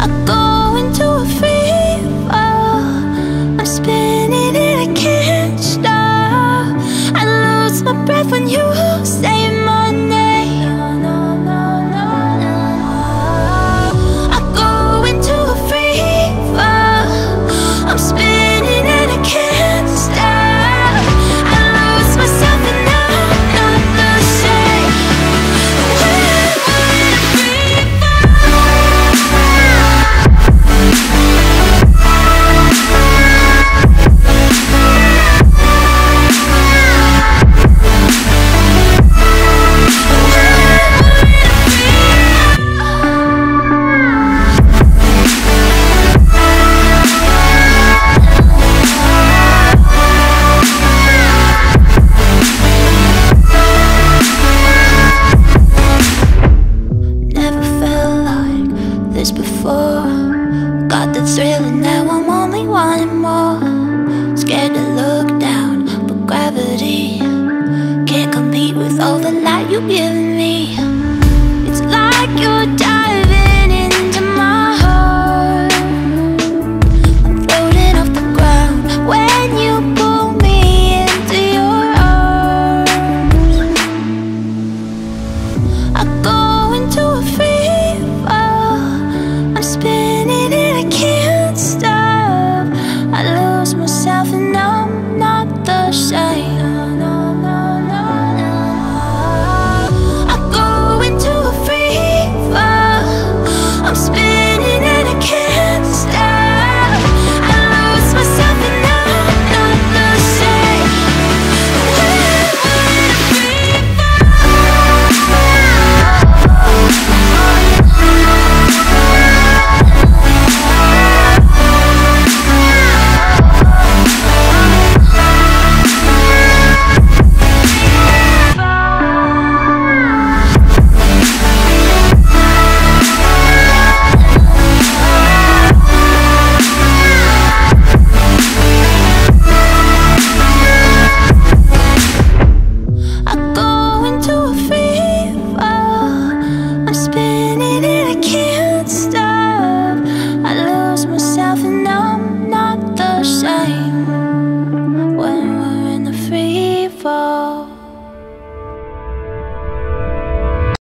I go this before. Got the thrill and now I'm only wanting more. Scared to look down, but gravity can't compete with all the light you give me.